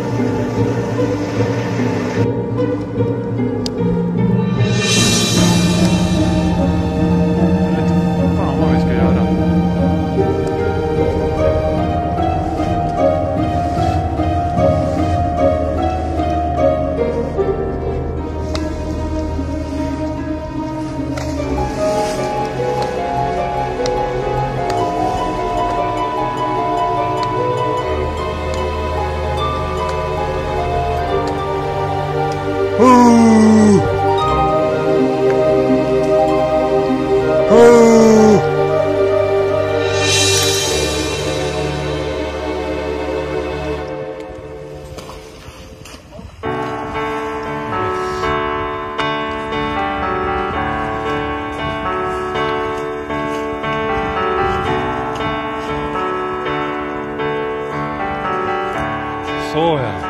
Vet inte fan vad vi ska göra. 对呀。